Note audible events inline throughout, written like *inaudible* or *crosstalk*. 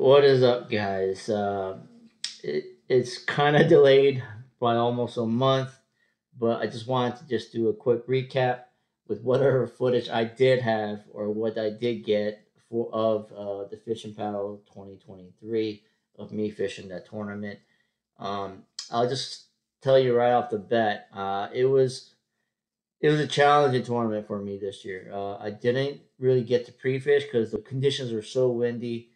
What is up, guys? Uh, it, it's kind of delayed by almost a month, but I just wanted to just do a quick recap with whatever footage I did have or what I did get for of uh, the Fish and Paddle 2023 of me fishing that tournament. Um, I'll just tell you right off the bat, uh, it was it was a challenging tournament for me this year. Uh, I didn't really get to pre-fish because the conditions were so windy.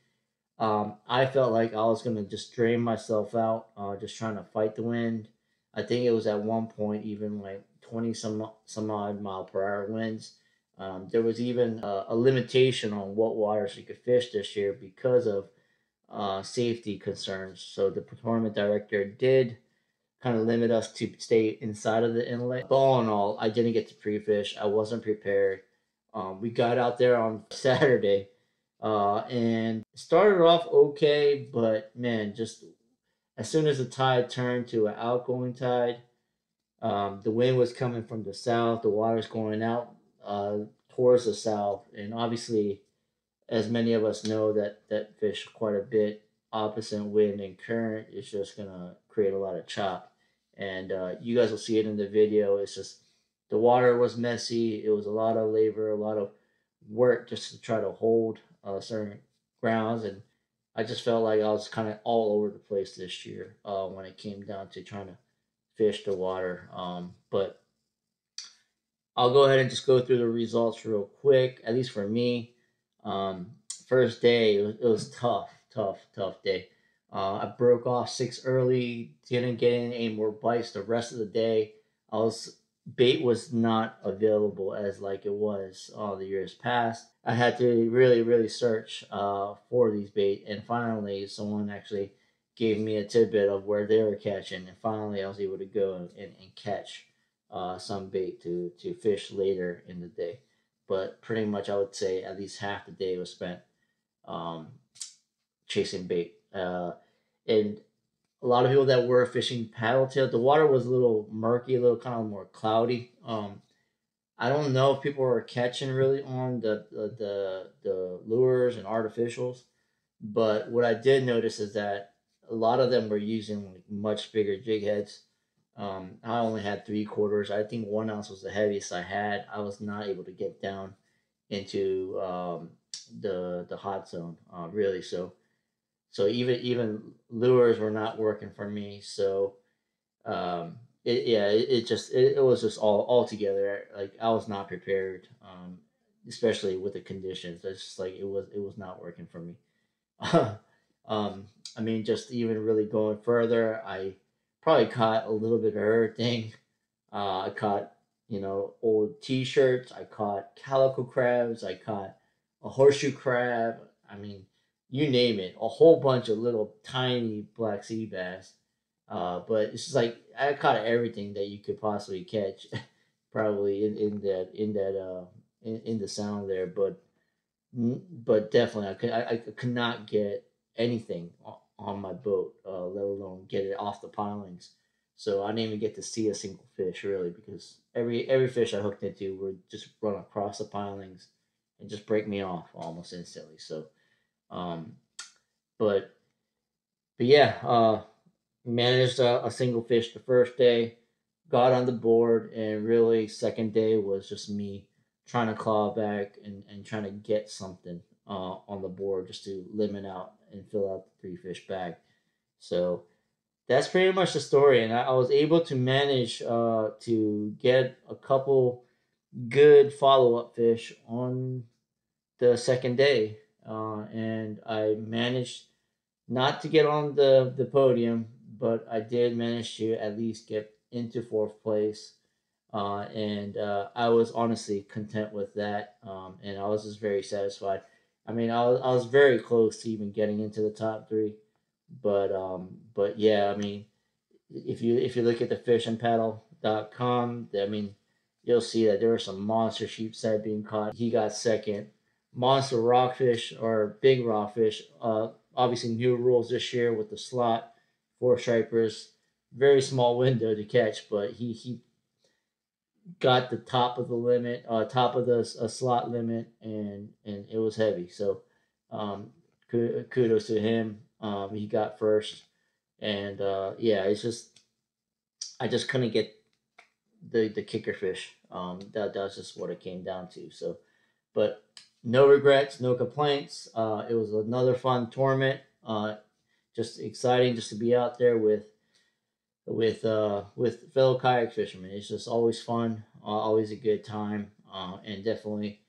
Um, I felt like I was gonna just drain myself out, uh, just trying to fight the wind. I think it was at one point even like twenty some some odd mile per hour winds. Um, there was even a, a, limitation on what waters you could fish this year because of uh, safety concerns. So the tournament director did kind of limit us to stay inside of the inlet. But all in all, I didn't get to pre-fish. I wasn't prepared. Um, we got out there on *laughs* Saturday uh, and started off okay, but man, just as soon as the tide turned to an outgoing tide, um, the wind was coming from the south, the water's going out uh, towards the south, and obviously, as many of us know, that that fish quite a bit opposite wind and current is just gonna create a lot of chop and uh, you guys will see it in the video. It's just the water was messy. It was a lot of labor, a lot of work just to try to hold uh, certain grounds, and I just felt like I was kind of all over the place this year uh, when it came down to trying to fish the water. Um, but I'll go ahead and just go through the results real quick, at least for me. Um, first day, it was, it was tough, tough, tough day. Uh, I broke off six early, didn't get any more bites the rest of the day. I was bait was not available as like it was all the years past. I had to really, really search uh, for these bait, and finally, someone actually gave me a tidbit of where they were catching, and finally, I was able to go and, and catch uh, some bait to to fish later in the day. But pretty much, I would say at least half the day was spent um, chasing bait. Uh, and a lot of people that were fishing paddle tail, the water was a little murky, a little kind of more cloudy. Um, I don't know if people were catching really on the, the the, the lures and artificials, but what I did notice is that a lot of them were using much bigger jig heads. Um, I only had three quarters. I think one ounce was the heaviest I had. I was not able to get down into um, the the hot zone uh, really. So so even even lures were not working for me. So um, it, yeah, it, it just it, it, was just all all together. Like I was not prepared, um, especially with the conditions. It's just like it was it was not working for me. *laughs* um, I mean, just even really going further, I probably caught a little bit of everything. *laughs* Uh, I caught you know old T-shirts. I caught calico crabs. I caught a horseshoe crab. I mean you name it, a whole bunch of little tiny black sea bass. Uh, but it's just like I caught everything that you could possibly catch, *laughs* probably in, in that in that uh in, in the sound there. But but definitely I could I, I could not get anything on my boat, uh, let alone get it off the pilings. So I didn't even get to see a single fish really because every every fish I hooked into would just run across the pilings and just break me off almost instantly. So um, but but yeah, uh, managed a, a single fish the first day, got on the board, and really second day was just me trying to claw back and, and trying to get something uh, on the board just to limit out and fill out the three fish bag. So that's pretty much the story. And I, I was able to manage uh, to get a couple good follow up fish on the second day uh, and I managed not to get on the, the podium, but I did manage to at least get into fourth place. Uh, and uh, I was honestly content with that, um, and I was just very satisfied. I mean, I was, I was very close to even getting into the top three, but um, but yeah, I mean, if you if you look at the fishingpaddle.com, I mean, you'll see that there were some monster sheepshead being caught. He got second monster rockfish or big rockfish. Uh, obviously, new rules this year with the slot four stripers. Very small window to catch, but he he got the top of the limit, uh, top of the uh, slot limit, and and it was heavy. So, um, kudos to him. Um, he got first, and uh, yeah, it's just I just couldn't get the the kicker fish. Um, that that's just what it came down to. So, but no regrets, no complaints. Uh, it was another fun tournament. Uh, just exciting just to be out there with with uh, with fellow kayak fishermen. It's just always fun, uh, always a good time, uh, and definitely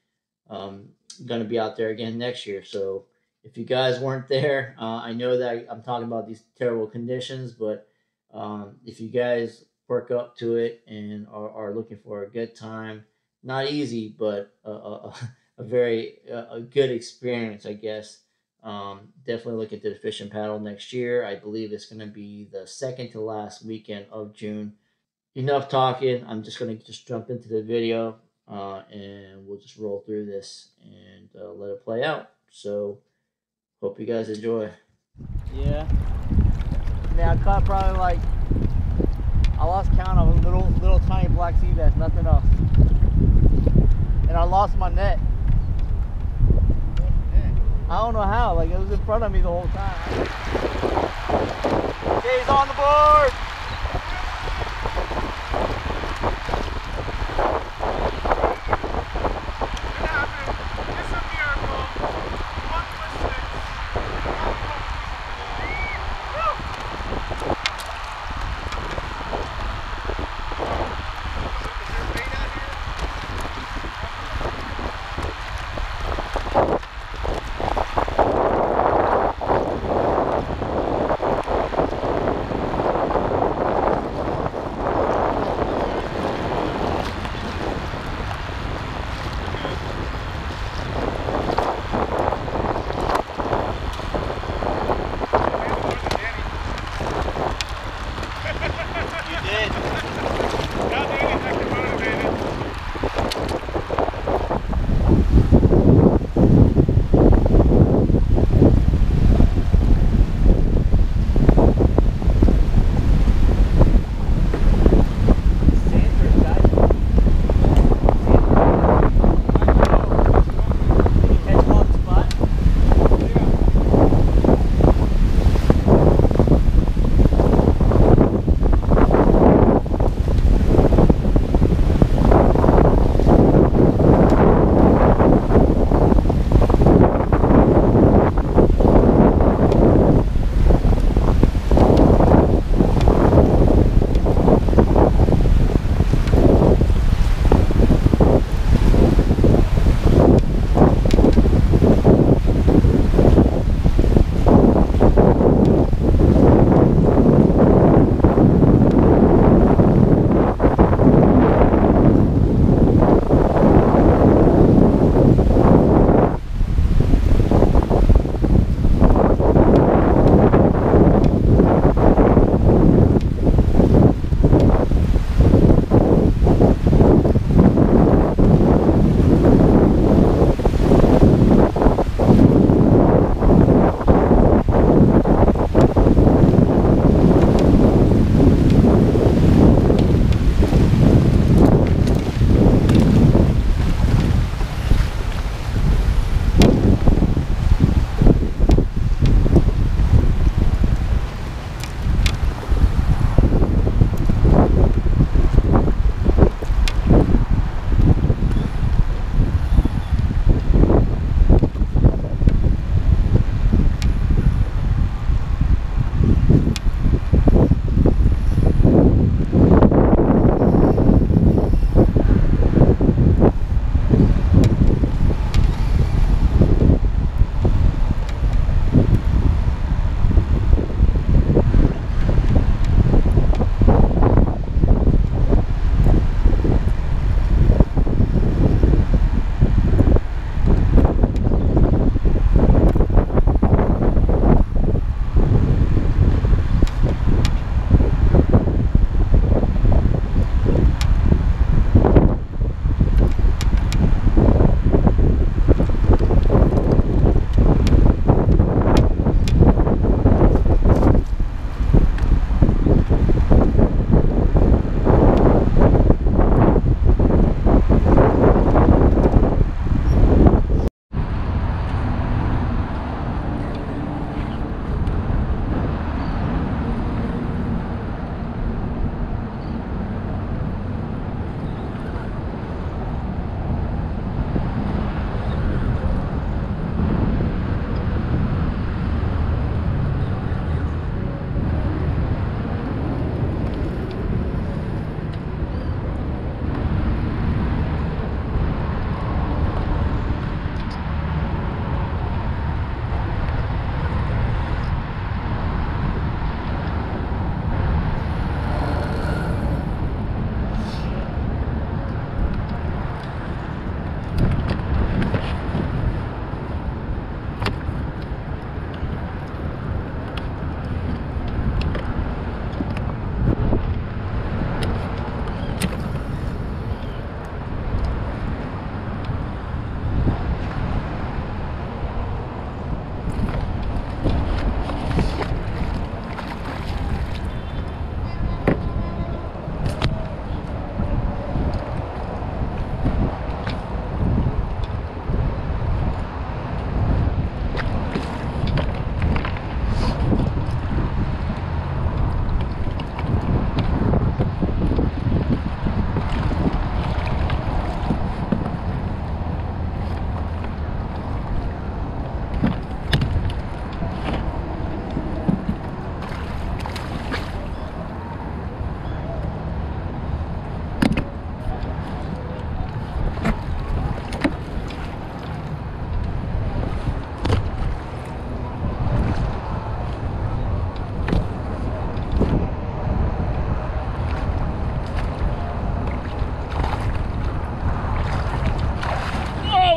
um, going to be out there again next year. So if you guys weren't there, uh, I know that I'm talking about these terrible conditions, but um, if you guys work up to it and are, are looking for a good time, not easy, but *laughs* a, very a good experience, I guess. Um, definitely look into the fish and paddle next year. I believe it's going to be the second to last weekend of June. Enough talking. I'm just going to just jump into the video uh, and we'll just roll through this and uh, let it play out. So, hope you guys enjoy. Yeah. Yeah, I caught probably like I lost count of a little little tiny black sea bass, nothing else. And I lost my net. I don't know how. Like it was in front of me the whole time. He's on the board.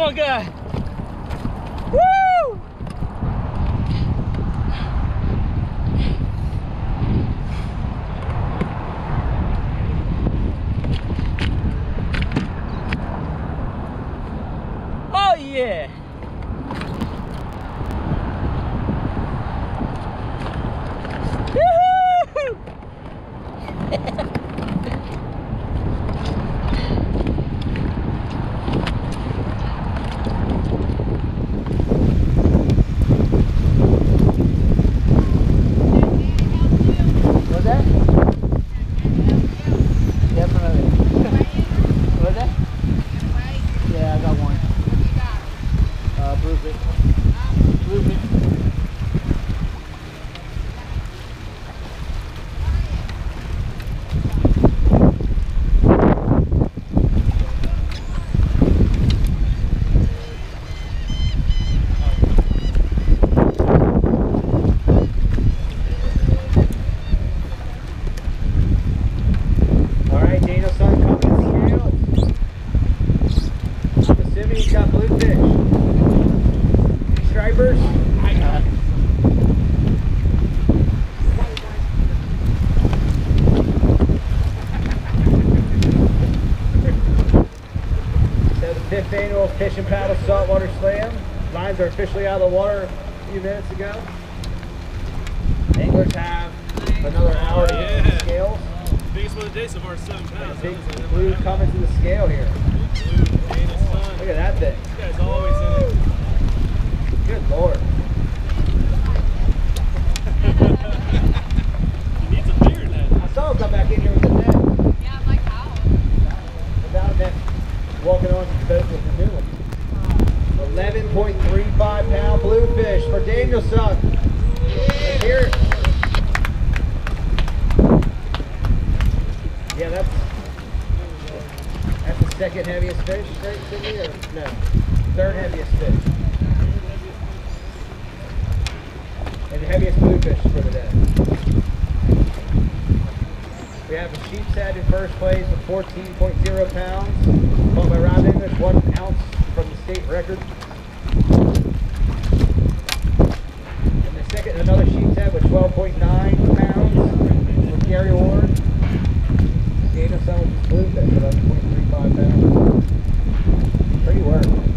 Oh my god. Woo! Oh yeah. Woo-hoo! What's that? Definitely. What's that? Yeah, I got one. Uh, Bluefish. Bluefish. All right, Daniel son coming to scale. I'm assuming he's got bluefish. Stripers. Uh, So the fifth annual Fish and Paddle Saltwater Slam. Lines are officially out of the water a few minutes ago. Anglers have another hour to get to the scales. Biggest one of the day so far is seven pounds. Big blue coming to the scale here. Blue. Look at that thing. This guy's always in it. Good lord. heaviest bluefish for the day. We have a sheepshead in first place with 14.0 pounds, followed by Rob English, one ounce from the state record. And the second, another sheepshead with 12.9 pounds from Gary Ward. Daniel Selmage's bluefish with 11.35 pounds. Pretty work.